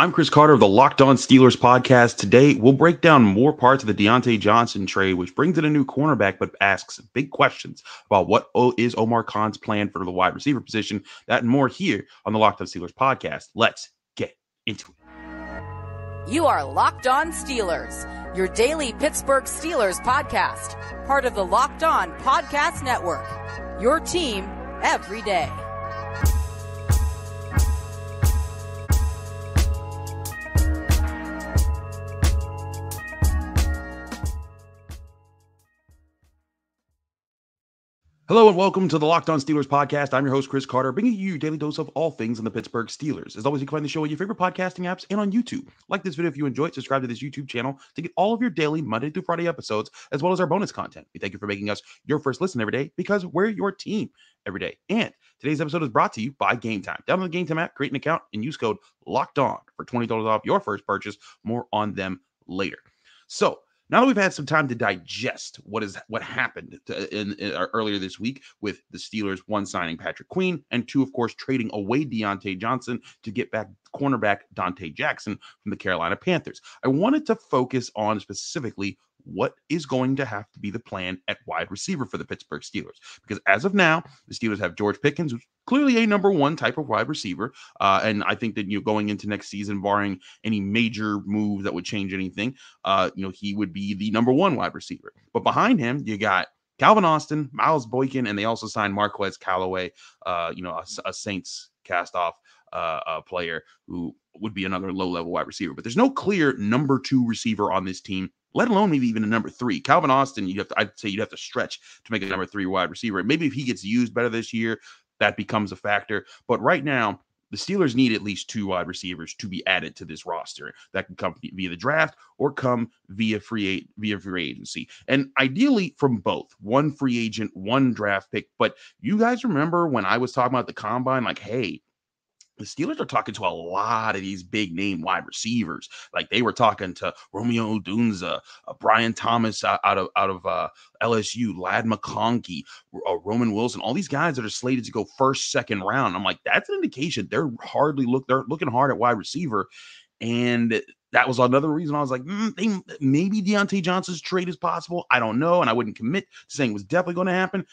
I'm Chris Carter of the Locked On Steelers podcast. Today, we'll break down more parts of the Diontae Johnson trade, which brings in a new cornerback, but asks big questions about what is Omar Khan's plan for the wide receiver position. That and more here on the Locked On Steelers podcast. Let's get into it. You are Locked On Steelers, your daily Pittsburgh Steelers podcast, part of the Locked On Podcast Network. Your team every day. Hello and welcome to the Locked On Steelers podcast. I'm your host, Chris Carter, bringing you your daily dose of all things in the Pittsburgh Steelers. As always, you can find the show on your favorite podcasting apps and on YouTube. Like this video if you enjoyed, subscribe to this YouTube channel to get all of your daily Monday through Friday episodes, as well as our bonus content. We thank you for making us your first listen every day because we're your team every day. And today's episode is brought to you by Game Time. Download the Game Time app, create an account, and use code LOCKED ON for $20 off your first purchase. More on them later. So, now that we've had some time to digest what is what happened to, in, in, uh, earlier this week with the Steelers, one signing Patrick Queen, and two, of course, trading away Diontae Johnson to get back cornerback Donte Jackson from the Carolina Panthers. I wanted to focus on specifically what is going to have to be the plan at wide receiver for the Pittsburgh Steelers. Because as of now, the Steelers have George Pickens, who's clearly a number one type of wide receiver. Uh, and I think that, you know, going into next season, barring any major move that would change anything, uh, you know, he would be the number one wide receiver. But behind him, you got Calvin Austin, Miles Boykin, and they also signed Marquez Callaway, uh, you know, a, a Saints cast off uh, a player who would be another low level wide receiver. But there's no clear number two receiver on this team let alone maybe even a number three. Calvin Austin, you have to, I'd say you'd have to stretch to make a number three wide receiver. Maybe if he gets used better this year, that becomes a factor. But right now, the Steelers need at least two wide receivers to be added to this roster that can come via the draft or come via free via free agency, and ideally from both one free agent, one draft pick. But you guys remember when I was talking about the combine, like, hey, the Steelers are talking to a lot of these big name wide receivers. Like they were talking to Romeo Odunze, uh, Brian Thomas out, out of out of uh, LSU, Ladd McConkey, uh, Roman Wilson, all these guys that are slated to go first, second round. I'm like, that's an indication they're hardly look they're looking hard at wide receiver, and that was another reason I was like, mm, they, maybe Diontae Johnson's trade is possible. I don't know, and I wouldn't commit to saying it was definitely going to happen.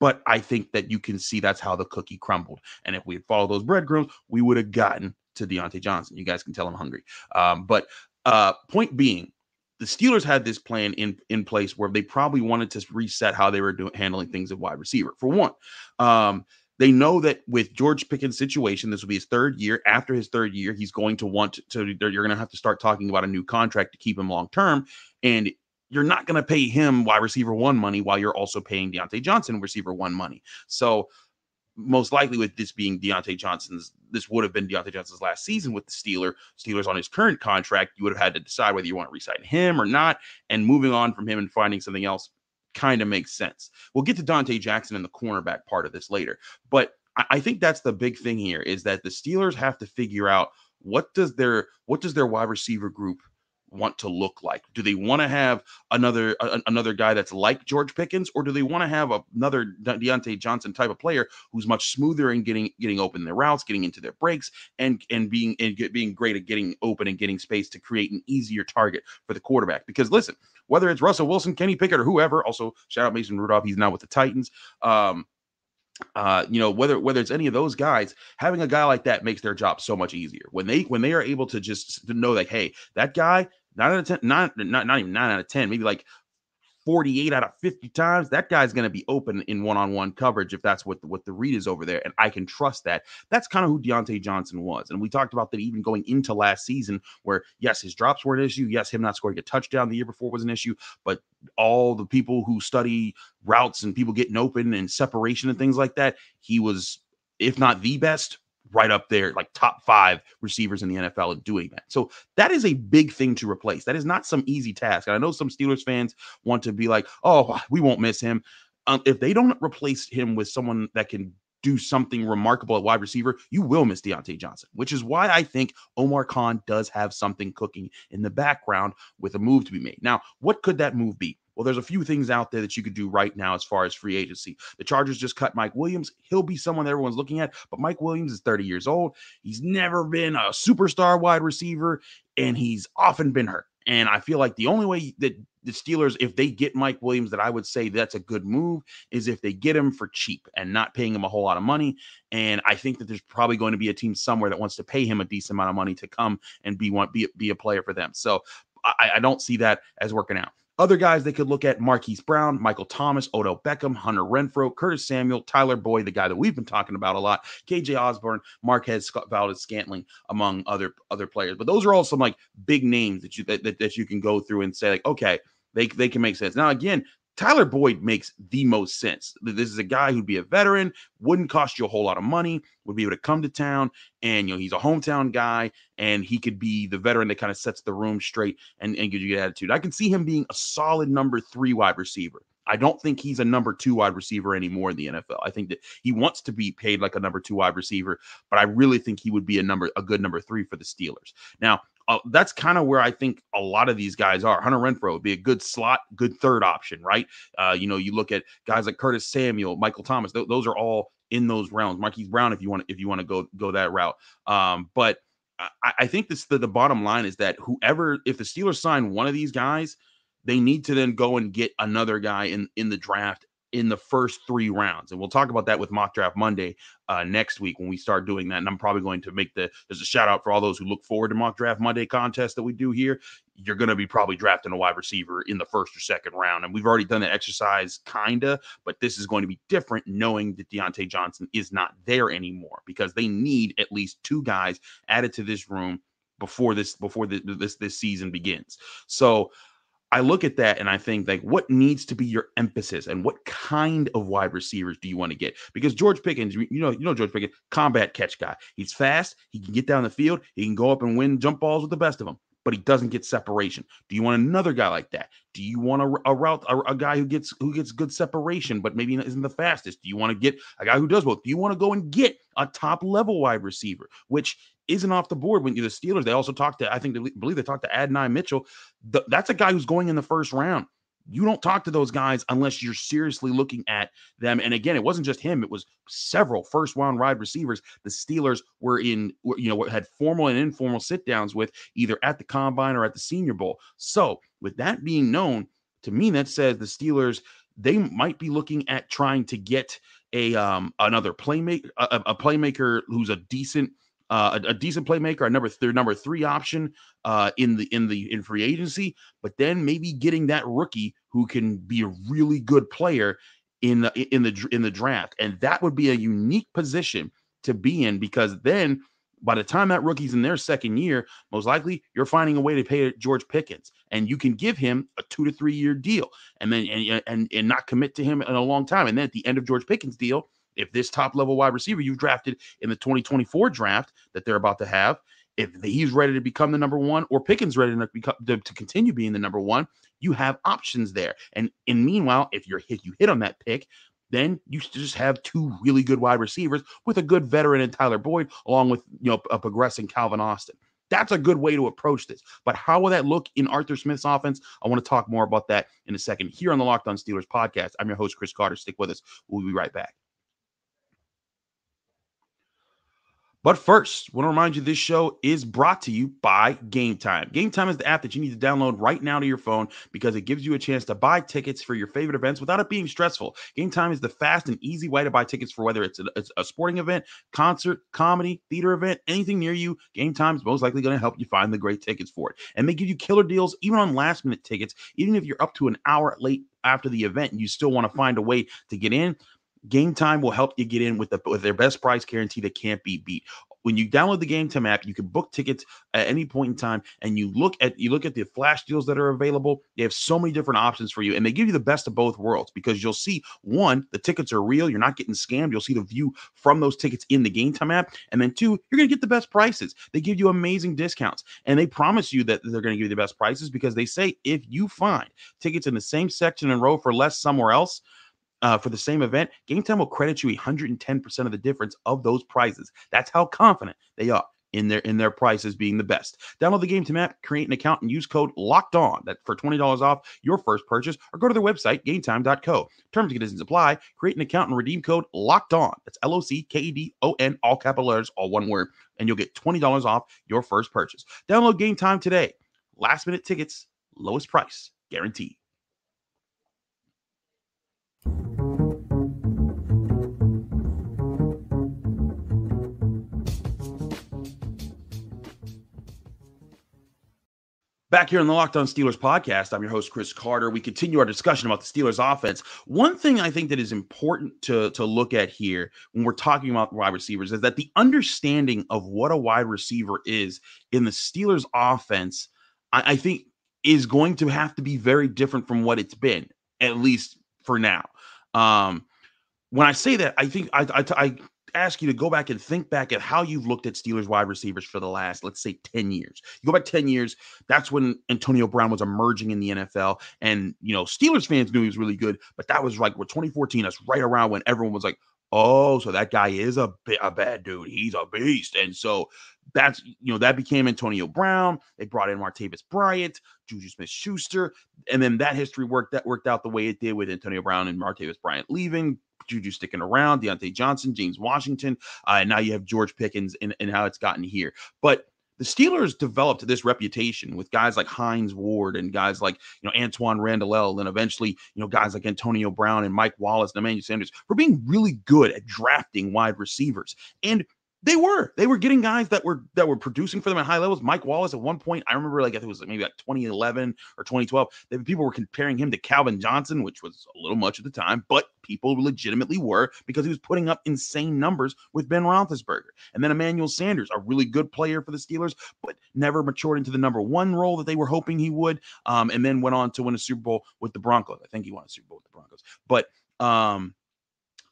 But I think that you can see that's how the cookie crumbled. And if we had followed those breadcrumbs, we would have gotten to Diontae Johnson. You guys can tell I'm hungry. Um, but uh, point being, the Steelers had this plan in in place where they probably wanted to reset how they were doing handling things at wide receiver. For one, um, they know that with George Pickens' situation, this will be his third year. After his third year, he's going to want to. You're going to have to start talking about a new contract to keep him long term. And you're not going to pay him wide receiver one money while you're also paying Diontae Johnson receiver one money. So most likely with this being Diontae Johnson's, this would have been Diontae Johnson's last season with the Steeler. Steelers on his current contract, you would have had to decide whether you want to resign him or not. And moving on from him and finding something else kind of makes sense. We'll get to Donte Jackson in the cornerback part of this later. But I, I think that's the big thing here is that the Steelers have to figure out what does their what does their wide receiver group – want to look like? Do they want to have another a, another guy that's like George Pickens, or do they want to have another De- Diontae Johnson type of player who's much smoother in getting getting open their routes, getting into their breaks, and and being and get, being great at getting open and getting space to create an easier target for the quarterback? Because listen, whether it's Russell Wilson, Kenny Pickett, or whoever, also shout out Mason Rudolph, he's now with the Titans. Um, uh, you know whether whether it's any of those guys having a guy like that makes their job so much easier when they when they are able to just to know like hey that guy nine out of 10, nine, not, not even nine out of 10, maybe like 48 out of 50 times, that guy's going to be open in one-on-one coverage if that's what the, what the read is over there, and I can trust that. That's kind of who Diontae Johnson was, and we talked about that even going into last season, where yes, his drops were an issue, yes, him not scoring a touchdown the year before was an issue, but all the people who study routes and people getting open and separation and things like that, he was, if not the best, right up there, like top five receivers in the NFL at doing that. So that is a big thing to replace. That is not some easy task. And I know some Steelers fans want to be like, oh, we won't miss him. Um, if they don't replace him with someone that can do something remarkable at wide receiver, you will miss Diontae Johnson, which is why I think Omar Khan does have something cooking in the background with a move to be made. Now, what could that move be? Well, there's a few things out there that you could do right now as far as free agency. The Chargers just cut Mike Williams. He'll be someone that everyone's looking at, but Mike Williams is 30 years old. He's never been a superstar wide receiver, and he's often been hurt. And I feel like the only way that the Steelers, if they get Mike Williams, that I would say that's a good move is if they get him for cheap and not paying him a whole lot of money. And I think that there's probably going to be a team somewhere that wants to pay him a decent amount of money to come and be one be, be a player for them. So I, I don't see that as working out. Other guys they could look at Marquise Brown, Michael Thomas, Odell Beckham, Hunter Renfrow, Curtis Samuel, Tyler Boyd, the guy that we've been talking about a lot, KJ Osborn, Marquez Valdes Scantling, among other other players. But those are all some like big names that you that, that, that you can go through and say, like, okay, they, they can make sense. Now, again, Tyler Boyd makes the most sense. This is a guy who'd be a veteran, wouldn't cost you a whole lot of money, would be able to come to town, and you know he's a hometown guy, and he could be the veteran that kind of sets the room straight and, and gives you good attitude. I can see him being a solid number three wide receiver. I don't think he's a number two wide receiver anymore in the NFL. I think that he wants to be paid like a number two wide receiver, but I really think he would be a number a good number three for the Steelers. Now, uh, that's kind of where I think a lot of these guys are. Hunter Renfrow would be a good slot, good third option, right? Uh, you know, you look at guys like Curtis Samuel, Michael Thomas; th- those are all in those realms. Marquise Brown, if you want, if you want to go go that route. Um, but I, I think this the, the bottom line is that whoever, if the Steelers sign one of these guys, they need to then go and get another guy in in the draft in the first three rounds. And we'll talk about that with Mock Draft Monday uh, next week when we start doing that. And I'm probably going to make the there's a shout out for all those who look forward to Mock Draft Monday contest that we do here. You're going to be probably drafting a wide receiver in the first or second round. And we've already done that exercise, kinda, but this is going to be different knowing that Diontae Johnson is not there anymore because they need at least two guys added to this room before this before the, this this season begins. So I look at that and I think like what needs to be your emphasis and what kind of wide receivers do you want to get? Because George Pickens, you know, you know George Pickens, combat catch guy. He's fast, he can get down the field, he can go up and win jump balls with the best of them, but he doesn't get separation. Do you want another guy like that? Do you want a, a route a, a, guy who gets who gets good separation but maybe isn't the fastest? Do you want to get a guy who does both? Do you want to go and get a top level wide receiver, which isn't off the board when you're the Steelers. They also talked to, I think, they believe they talked to Adonai Mitchell. The, that's a guy who's going in the first round. You don't talk to those guys unless you're seriously looking at them. And again, it wasn't just him; it was several first round wide receivers. The Steelers were in, you know, had formal and informal sit downs with either at the combine or at the Senior Bowl. So, with that being known, to me, that says the Steelers they might be looking at trying to get a um another playmaker, a, a playmaker who's a decent uh, a, a, decent playmaker, a number their number three option uh, in the in the in free agency, but then maybe getting that rookie who can be a really good player in the in the in the draft, and that would be a unique position to be in because then by the time that rookie's in their second year, most likely you're finding a way to pay George Pickens, and you can give him a two to three year deal, and then and and and not commit to him in a long time, and then at the end of George Pickens' deal, if this top level wide receiver you've drafted in the 2024 draft that they're about to have, if he's ready to become the number one or Pickens ready to, become, to, to continue being the number one, you have options there. And in meanwhile, if you're hit, you hit on that pick, then you just have two really good wide receivers with a good veteran in Tyler Boyd, along with you know a progressing Calvin Austin. That's a good way to approach this. But how will that look in Arthur Smith's offense? I want to talk more about that in a second here on the Locked On Steelers podcast. I'm your host, Chris Carter. Stick with us. We'll be right back. But first, I want to remind you this show is brought to you by Game Time. Game Time is the app that you need to download right now to your phone because it gives you a chance to buy tickets for your favorite events without it being stressful. Game Time is the fast and easy way to buy tickets for whether it's a, it's a sporting event, concert, comedy, theater event, anything near you. Game Time is most likely going to help you find the great tickets for it. And they give you killer deals even on last minute tickets, even if you're up to an hour late after the event and you still want to find a way to get in Game Time will help you get in with the with their best price guarantee that can't be beat. When you download the Game Time app, you can book tickets at any point in time, and you look at you look at the flash deals that are available. They have so many different options for you, and they give you the best of both worlds because you'll see one, the tickets are real, you're not getting scammed. You'll see the view from those tickets in the Game Time app, and then two, you're gonna get the best prices. They give you amazing discounts, and they promise you that they're gonna give you the best prices because they say if you find tickets in the same section and row for less somewhere else uh, for the same event, Game Time will credit you 110% of the difference of those prizes. That's how confident they are in their in their prices being the best. Download the Game Time app, create an account, and use code Locked On that for twenty dollars off your first purchase, or go to their website GameTime.co. Terms and conditions apply. Create an account and redeem code Locked On. That's L O C K E D O N, all capital letters, all one word, and you'll get twenty dollars off your first purchase. Download Game Time today. Last minute tickets, lowest price guaranteed. Back here on the Locked On Steelers podcast, I'm your host, Chris Carter. We continue our discussion about the Steelers offense. One thing I think that is important to, to look at here when we're talking about wide receivers is that the understanding of what a wide receiver is in the Steelers offense, I, I think, is going to have to be very different from what it's been, at least for now. Um, when I say that, I think I, I, I ask you to go back and think back at how you've looked at Steelers wide receivers for the last, let's say, 10 years. You go back 10 years, that's when Antonio Brown was emerging in the NFL. And, you know, Steelers fans knew he was really good, but that was like with 2014, that's right around when everyone was like, oh, so that guy is a, bit a bad dude. He's a beast. And so that's, you know, that became Antonio Brown. They brought in Martavis Bryant, Juju Smith Schuster. And then that history worked that worked out the way it did with Antonio Brown and Martavis Bryant leaving, Juju sticking around, Diontae Johnson, James Washington, uh, and now you have George Pickens and, and how it's gotten here. But the Steelers developed this reputation with guys like Hines Ward and guys like you know Antwaan Randle, and eventually you know guys like Antonio Brown and Mike Wallace and Emmanuel Sanders for being really good at drafting wide receivers. And they were. They were getting guys that were that were producing for them at high levels. Mike Wallace at one point, I remember like I think it was maybe like 2011 or 2012. That people were comparing him to Calvin Johnson, which was a little much at the time, but people legitimately were because he was putting up insane numbers with Ben Roethlisberger. And then Emmanuel Sanders, a really good player for the Steelers, but never matured into the number one role that they were hoping he would. Um, and then went on to win a Super Bowl with the Broncos. I think he won a Super Bowl with the Broncos, but um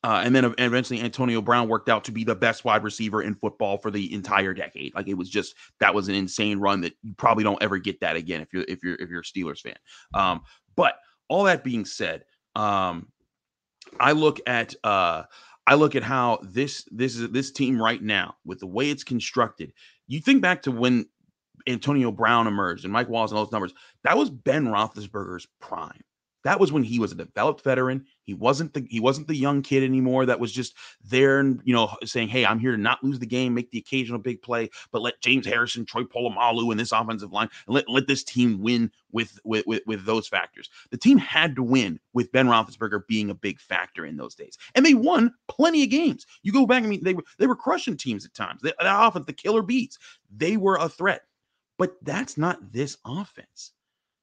uh, and then eventually Antonio Brown worked out to be the best wide receiver in football for the entire decade. Like it was just that was an insane run that you probably don't ever get that again if you're if you're if you're a Steelers fan. Um, but all that being said, um, I look at uh, I look at how this this is this team right now with the way it's constructed. You think back to when Antonio Brown emerged and Mike Wallace and all those numbers. That was Ben Roethlisberger's prime. That was when he was a developed veteran. He wasn't the he wasn't the young kid anymore that was just there and you know saying, "Hey, I'm here to not lose the game, make the occasional big play, but let James Harrison, Troy Polamalu, and this offensive line and let, let this team win with, with with with those factors." The team had to win with Ben Roethlisberger being a big factor in those days, and they won plenty of games. You go back, I mean, they were they were crushing teams at times. They, that offense, the killer beats, they were a threat, but that's not this offense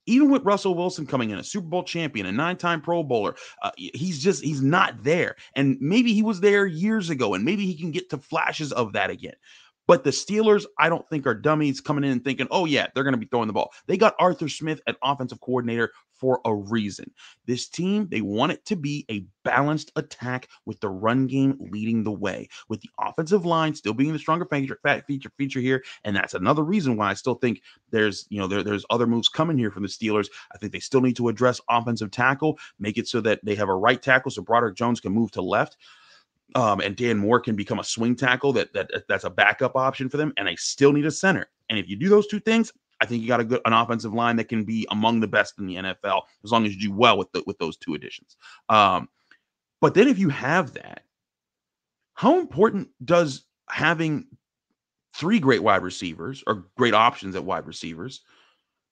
even with Russell Wilson coming in, a Super Bowl champion, a nine time Pro Bowler, uh, he's just, he's not there. And maybe he was there years ago, and maybe he can get to flashes of that again. But the Steelers, I don't think are dummies coming in and thinking, oh, yeah, they're going to be throwing the ball. They got Arthur Smith at offensive coordinator for a reason. This team, they want it to be a balanced attack with the run game leading the way, with the offensive line still being the stronger feature, feature, feature here. And that's another reason why I still think there's, you know, there, there's other moves coming here from the Steelers. I think they still need to address offensive tackle, make it so that they have a right tackle so Broderick Jones can move to left um, and Dan Moore can become a swing tackle that, that that's a backup option for them, and they still need a center. And if you do those two things, I think you got a good an offensive line that can be among the best in the NFL as long as you do well with the, with those two additions. Um, but then if you have that, how important does having three great wide receivers or great options at wide receivers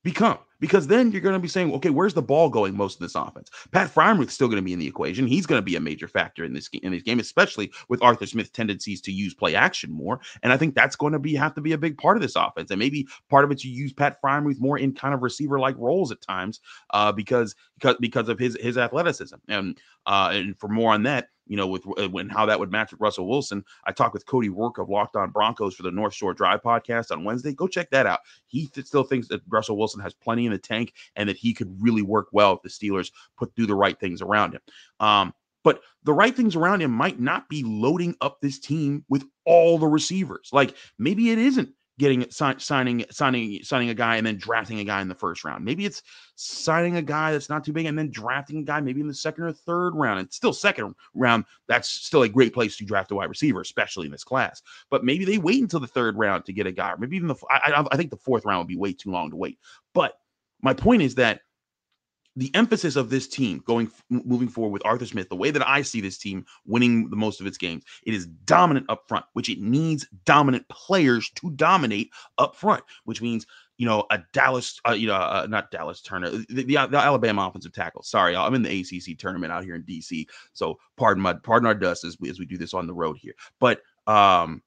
become because then you're going to be saying, okay, where's the ball going most of this offense? Pat Freiermuth's still going to be in the equation. He's going to be a major factor in this in this game, especially with Arthur Smith's tendencies to use play action more. And I think that's going to be have to be a big part of this offense. And maybe part of it you use Pat Freiermuth more in kind of receiver like roles at times, uh, because because because of his his athleticism. And uh, and for more on that, you know, with uh, when how that would match with Russell Wilson. I talked with Cody Roark of Locked On Broncos for the North Shore Drive podcast on Wednesday. Go check that out. He th- still thinks that Russell Wilson has plenty in the tank and that he could really work well if the Steelers put do the right things around him. Um, but the right things around him might not be loading up this team with all the receivers. Like maybe it isn't getting sign, signing signing signing a guy and then drafting a guy in the first round. Maybe it's signing a guy that's not too big and then drafting a guy maybe in the second or third round. And still second round, that's still a great place to draft a wide receiver, especially in this class. But maybe they wait until the third round to get a guy, or maybe even the I, I think the fourth round would be way too long to wait. But my point is that the emphasis of this team going moving forward with Arthur Smith, the way that I see this team winning the most of its games, it is dominant up front, which it needs dominant players to dominate up front, which means you know a Dallas, uh, you know, uh, not Dallas Turner, the, the, the, Alabama offensive tackle. Sorry, I'm in the ACC tournament out here in DC, so pardon my pardon our dust as we as we do this on the road here, but um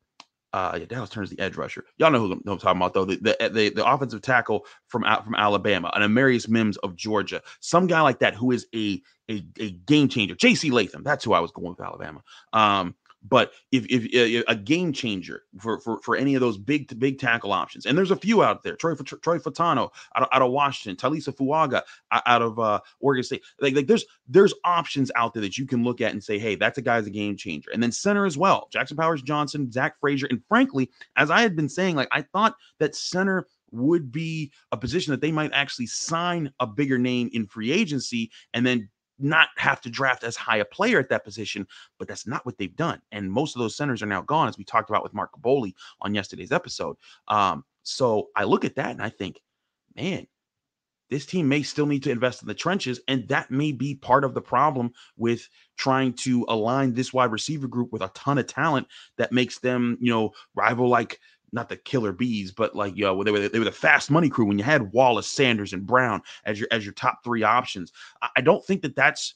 uh, yeah, Dallas Turner's the edge rusher. Y'all know who I'm, talking about, though. The, the, the the offensive tackle from out from Alabama, an Amarius Mims of Georgia, some guy like that who is a a, a game changer. J.C. Latham, that's who I was going with Alabama. Um, but if, if, if, a game changer for, for for any of those big big tackle options, and there's a few out there. Troy Troy Fautanu out of, out of Washington, Taliese Fuaga out of uh, Oregon State. Like, like there's there's options out there that you can look at and say, hey, that's a guy's a game changer. And then center as well, Jackson Powers Johnson, Zach Frazier, and frankly, as I had been saying, like I thought that center would be a position that they might actually sign a bigger name in free agency and then not have to draft as high a player at that position, but that's not what they've done. And most of those centers are now gone, as we talked about with Mark Kaboly on yesterday's episode. Um, so I look at that and I think, man, this team may still need to invest in the trenches, and that may be part of the problem with trying to align this wide receiver group with a ton of talent that makes them, you know, rival like not the killer bees, but like know, they were they were the fast money crew when you had Wallace, Sanders, and Brown as your as your top three options. I don't think that that's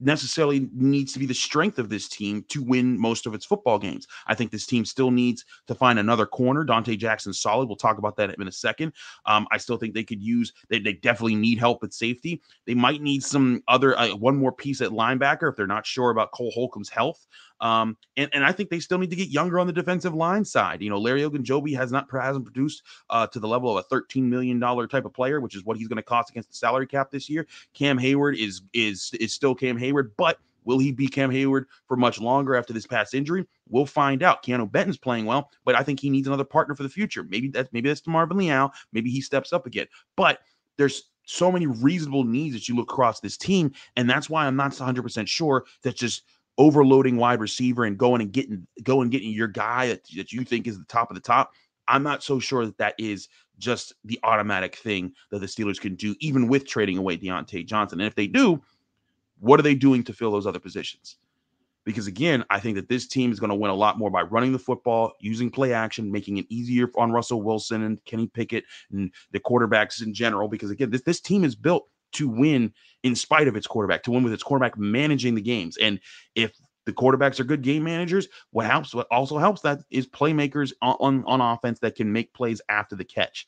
necessarily needs to be the strength of this team to win most of its football games. I think this team still needs to find another corner. Donte Jackson's solid. We'll talk about that in a second. Um, I still think they could use, they, they definitely need help at safety. They might need some other, uh, one more piece at linebacker if they're not sure about Cole Holcomb's health. Um, and, and I think they still need to get younger on the defensive line side. You know, Larry Ogunjobi has not hasn't produced uh, to the level of a $13 million type of player, which is what he's going to cost against the salary cap this year. Cam Heyward is is is still Cam Heyward, but Will he be Cam Heyward for much longer after this past injury? We'll find out. Keanu Benton's playing well, but I think he needs another partner for the future. Maybe that's maybe that's Marvin Leal. Maybe he steps up again. But there's so many reasonable needs that you look across this team, and that's why I'm not 100 percent sure that just overloading wide receiver and going and getting going getting your guy that, that you think is the top of the top. I'm not so sure that that is just the automatic thing that the Steelers can do, even with trading away Diontae Johnson. And if they do, what are they doing to fill those other positions? Because again, I think that this team is going to win a lot more by running the football, using play action, making it easier on Russell Wilson and Kenny Pickett and the quarterbacks in general. Because again, this, this team is built to win in spite of its quarterback, to win with its quarterback managing the games. And if the quarterbacks are good game managers, what helps, what also helps that is playmakers on, on, on offense that can make plays after the catch.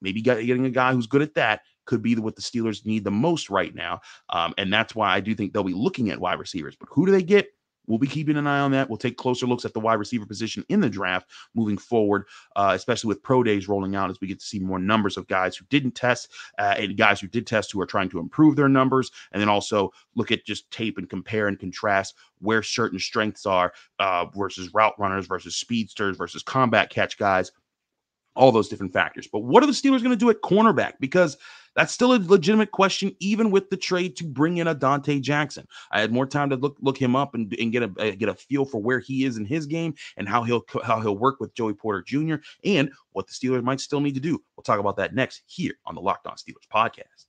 Maybe getting a guy who's good at that could be what the Steelers need the most right now. Um, and that's why I do think they'll be looking at wide receivers. But who do they get? We'll be keeping an eye on that. We'll take closer looks at the wide receiver position in the draft moving forward, uh, especially with pro days rolling out as we get to see more numbers of guys who didn't test uh, and guys who did test who are trying to improve their numbers. And then also look at just tape and compare and contrast where certain strengths are uh, versus route runners versus speedsters versus combat catch guys, all those different factors. But what are the Steelers going to do at cornerback? Because that's still a legitimate question, even with the trade to bring in a Donte Jackson. I had more time to look look him up and, and get a uh, get a feel for where he is in his game and how he'll how he'll work with Joey Porter Jr. and what the Steelers might still need to do. We'll talk about that next here on the Locked On Steelers podcast.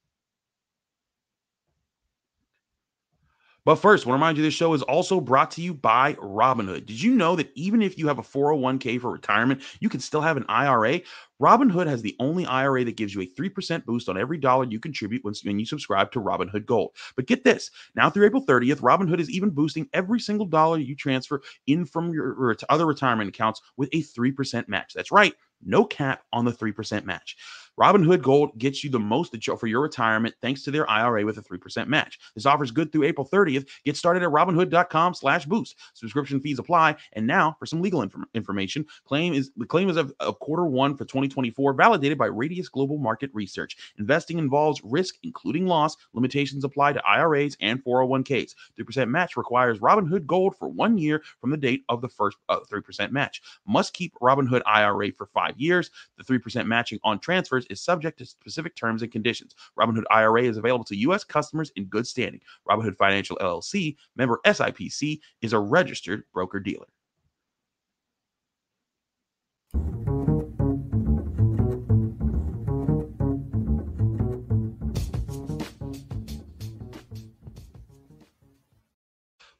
But first, I want to remind you this show is also brought to you by Robinhood. Did you know that even if you have a 401k for retirement, you can still have an IRA? Robinhood has the only IRA that gives you a 3% boost on every dollar you contribute when you subscribe to Robinhood Gold. But get this now through April 30th, Robinhood is even boosting every single dollar you transfer in from your other retirement accounts with a 3% match. That's right, no cap on the 3% match. Robinhood Gold gets you the most for your retirement thanks to their IRA with a 3% match. This offer is good through April 30th. Get started at robinhood.com slash boost. Subscription fees apply. And now for some legal inf- information, claim is the claim is of, of quarter one for 2024, validated by Radius Global Market Research. Investing involves risk, including loss. Limitations apply to IRAs and 401ks. 3% match requires Robinhood Gold for one year from the date of the first uh, 3% match. Must keep Robinhood IRA for five years. The 3% matching on transfers is subject to specific terms and conditions. Robinhood IRA is available to U.S. customers in good standing. Robinhood Financial LLC, member SIPC, is a registered broker dealer.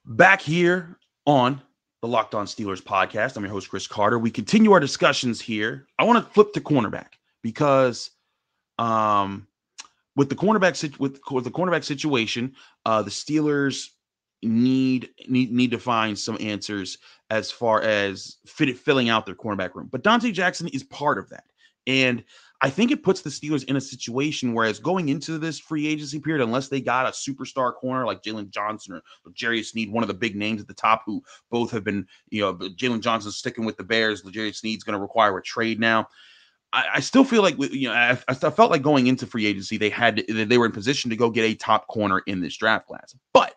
Back here on the Locked On Steelers podcast. I'm your host, Chris Carter. We continue our discussions here. I want to flip to cornerback because um, with the cornerback with, with the cornerback situation, uh, the Steelers need need need to find some answers as far as fit, filling out their cornerback room. But Donte Jackson is part of that, and I think it puts the Steelers in a situation whereas going into this free agency period, unless they got a superstar corner like Jaylon Johnson or L'Jarius Sneed, one of the big names at the top, who both have been, you know, Jaylon Johnson sticking with the Bears, L'Jarius Sneed's going to require a trade now. I, still feel like you know I, I, felt like going into free agency they had they were in position to go get a top corner in this draft class. But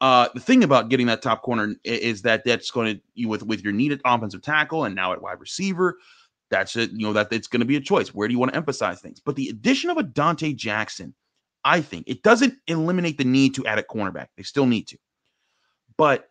uh, the thing about getting that top corner is that that's going to you with with your needed offensive tackle and now at wide receiver. That's it. You know that it's going to be a choice. Where do you want to emphasize things? But the addition of a Donte Jackson, I think it doesn't eliminate the need to add a cornerback. They still need to, but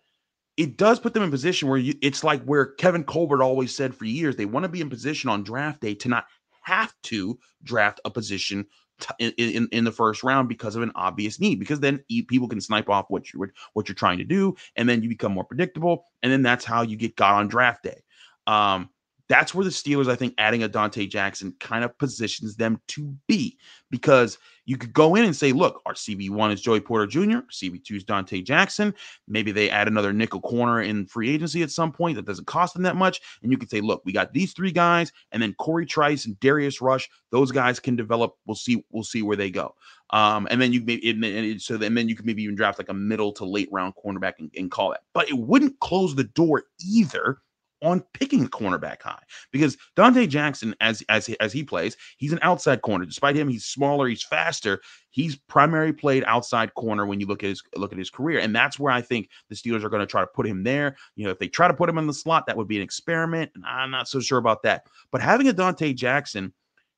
it does put them in position where you, it's like where Kevin Colbert always said for years they want to be in position on draft day to not have to draft a position t- in, in, the first round because of an obvious need because then people can snipe off what you what you're trying to do and then you become more predictable and then that's how you get got on draft day. Um, that's where the Steelers, I think, adding a Donte Jackson kind of positions them to be because you could go in and say, look, our CB1 is Joey Porter Jr., CB2 is Donte Jackson. Maybe they add another nickel corner in free agency at some point that doesn't cost them that much. And you could say, look, we got these three guys, and then Corey Trice and Darius Rush. Those guys can develop. We'll see. We'll see where they go. Um, and then you maybe and so then, then you can maybe even draft like a middle to late round cornerback and, and call that. But it wouldn't close the door either on picking the cornerback high because Donte Jackson, as as as he plays, he's an outside corner. Despite him, he's smaller, he's faster. He's primarily played outside corner when you look at his look at his career, and that's where I think the Steelers are going to try to put him there. You know, if they try to put him in the slot, that would be an experiment, and I'm not so sure about that. But having a Donte Jackson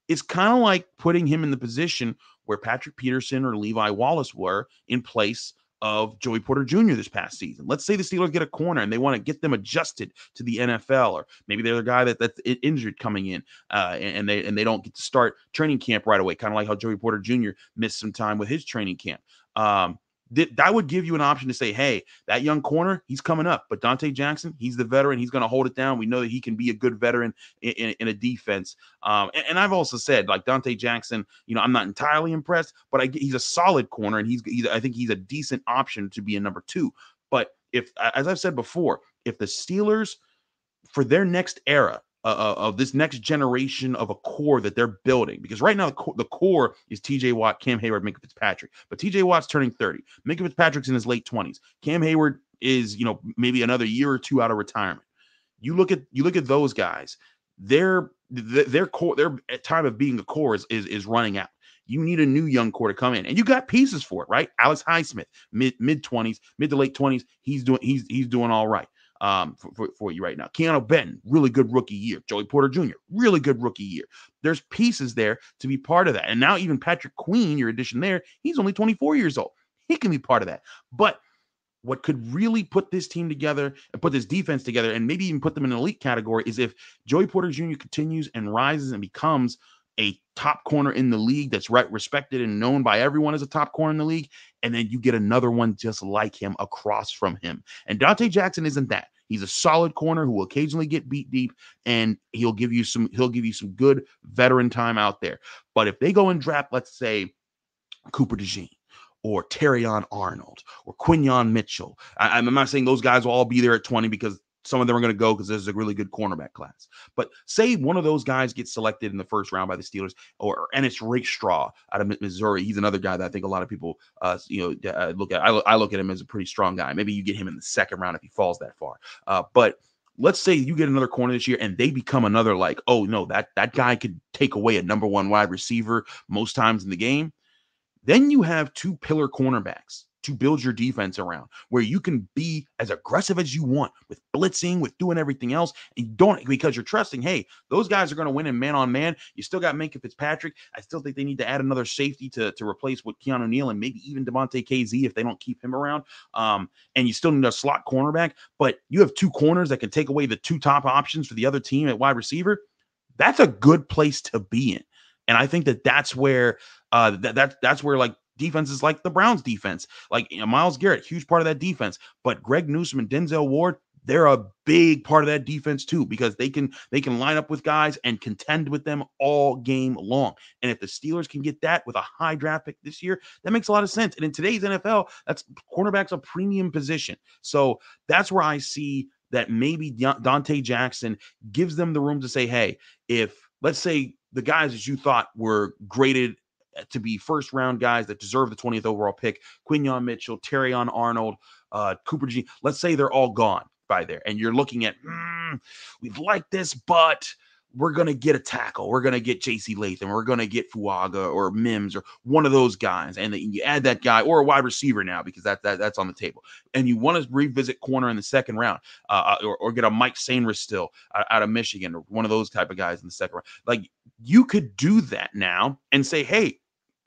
is kind of like putting him in the position where Patrick Peterson or Levi Wallace were in place of Joey Porter Jr. this past season. Let's say the Steelers get a corner and they want to get them adjusted to the NFL, or maybe they're the guy that, that's injured coming in, uh, and they and they don't get to start training camp right away, kind of like how Joey Porter Jr. missed some time with his training camp. Um, th- that would give you an option to say, hey, that young corner, he's coming up. But Donte Jackson, he's the veteran. He's going to hold it down. We know that he can be a good veteran in, in, in a defense. Um, and, and, I've also said, like Donte Jackson, you know, I'm not entirely impressed, but I, he's a solid corner, and he's, he's I think he's a decent option to be a number two. But if, as I've said before, if the Steelers for their next era uh, uh, of this next generation of a core that they're building. Because right now, the core, the core is TJ Watt, Cam Heyward, Minkah Fitzpatrick. But TJ Watt's turning 30. Minkah Fitzpatrick's in his late 20s. Cam Heyward is, you know, maybe another year or two out of retirement. You look at you look at those guys. Their their core their time of being a core is, is is running out. You need a new young core to come in, and you got pieces for it, right? Alex Highsmith, mid mid twenties, mid to late twenties. He's doing he's he's doing all right um, for, for, for, you right now. Keanu Benton, really good rookie year. Joey Porter Jr., really good rookie year. There's pieces there to be part of that. And now even Patrick Queen, your addition there, he's only 24 years old. He can be part of that. But what could really put this team together and put this defense together and maybe even put them in an elite category is if Joey Porter Jr. continues and rises and becomes a top corner in the league that's right respected and known by everyone as a top corner in the league and then you get another one just like him across from him. And Donte Jackson isn't that. He's a solid corner who will occasionally get beat deep and he'll give you some he'll give you some good veteran time out there. But if they go and draft let's say Cooper DeJean or Terrion Arnold or Quinyon Mitchell I, I'm not saying those guys will all be there at 20 because some of them are going to go because there's a really good cornerback class. But say one of those guys gets selected in the first round by the Steelers, or and it's Rakestraw out of Missouri. He's another guy that I think a lot of people, uh, you know, uh, look at. I, I, look at him as a pretty strong guy. Maybe you get him in the second round if he falls that far. Uh, but let's say you get another corner this year and they become another like, oh no, that that guy could take away a number one wide receiver most times in the game. Then you have two pillar cornerbacks to build your defense around where you can be as aggressive as you want with blitzing, with doing everything else. And you don't because you're trusting, hey, those guys are going to win in man on man. You still got Minkah Fitzpatrick. I still think they need to add another safety to, to replace what Keanu Neal and maybe even Damontae Kazee if they don't keep him around. Um, and you still need a slot cornerback, but you have two corners that can take away the two top options for the other team at wide receiver. That's a good place to be in. And I think that that's where uh that, that that's where like defenses like the Browns defense, like you know, Myles Garrett, huge part of that defense. But Greg Newsome and Denzel Ward, they're a big part of that defense too because they can they can line up with guys and contend with them all game long. And if the Steelers can get that with a high draft pick this year, that makes a lot of sense. And in today's NFL, that's cornerback's a premium position. So that's where I see that maybe Donte Jackson gives them the room to say, hey, if let's say the guys that you thought were graded to be first round guys that deserve the 20th overall pick. Quinyon Mitchell, Terrion Arnold, uh, Cooper G. Let's say they're all gone by there, and you're looking at, mm, we'd like this, but we're going to get a tackle. We're going to get JC Latham. We're going to get Fuaga or Mims or one of those guys. And you add that guy or a wide receiver now because that, that that's on the table. And you want to revisit corner in the second round uh, uh or, or get a Mike Sainristil still out, out of Michigan or one of those type of guys in the second round. Like you could do that now and say, hey,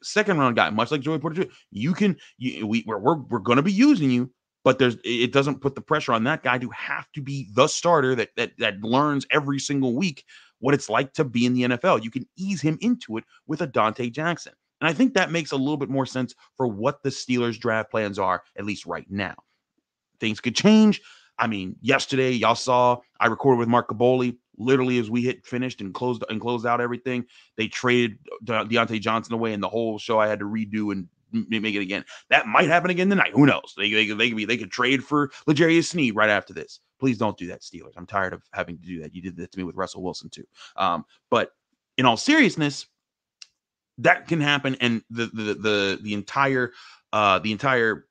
second round guy, much like Joey Porter Jr. You can you, we we're we're, we're going to be using you, but there's it doesn't put the pressure on that guy to have to be the starter that that that learns every single week what it's like to be in the NFL. You can ease him into it with a Donte Jackson. And I think that makes a little bit more sense for what the Steelers draft plans are, at least right now. Things could change. I mean, yesterday y'all saw I recorded with Mark Kaboly literally as we hit finished and closed and closed out everything, they traded De- Diontae Johnson away, and the whole show I had to redo and make it again. That might happen again tonight. Who knows? They they, they could be they could trade for L'Jarius Sneed right after this. Please don't do that, Steelers. I'm tired of having to do that. You did that to me with Russell Wilson too. Um, but in all seriousness, that can happen, and the the the the entire uh the entire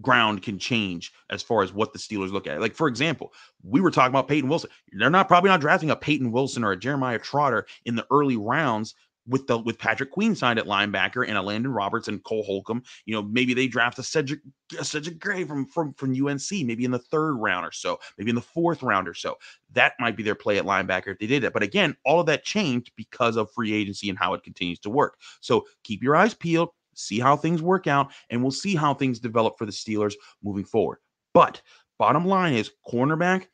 ground can change as far as what the Steelers look at. Like, for example, we were talking about Peyton Wilson. They're not probably not drafting a Peyton Wilson or a Jeremiah Trotter in the early rounds with the with Patrick Queen signed at linebacker and a Landon Roberts and Cole Holcomb. You know, maybe they draft a Cedric a Cedric Gray from from from UNC, maybe in the third round or so, maybe in the fourth round or so. That might be their play at linebacker if they did it. But again, all of that changed because of free agency and how it continues to work. So keep your eyes peeled see how things work out, and we'll see how things develop for the Steelers moving forward. But bottom line is cornerback,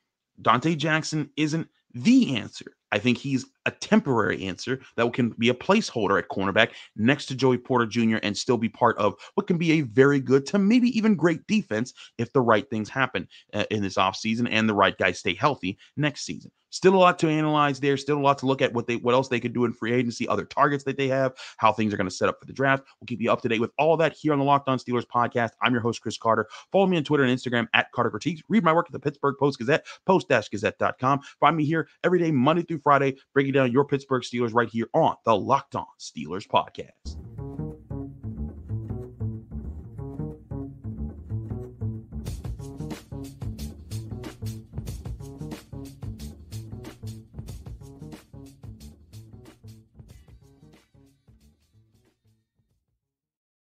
Donte Jackson isn't the answer. I think he's a temporary answer that can be a placeholder at cornerback next to Joey Porter Jr. and still be part of what can be a very good to maybe even great defense if the right things happen uh, in this offseason and the right guys stay healthy next season. Still a lot to analyze there. Still a lot to look at what they what else they could do in free agency, other targets that they have, how things are going to set up for the draft. We'll keep you up to date with all that here on the Locked On Steelers podcast. I'm your host, Chris Carter. Follow me on Twitter and Instagram at Carter Critiques. Read my work at the Pittsburgh Post Gazette, post-gazette.com. Find me here every day, Monday through Friday, breaking down your Pittsburgh Steelers right here on the Locked On Steelers podcast.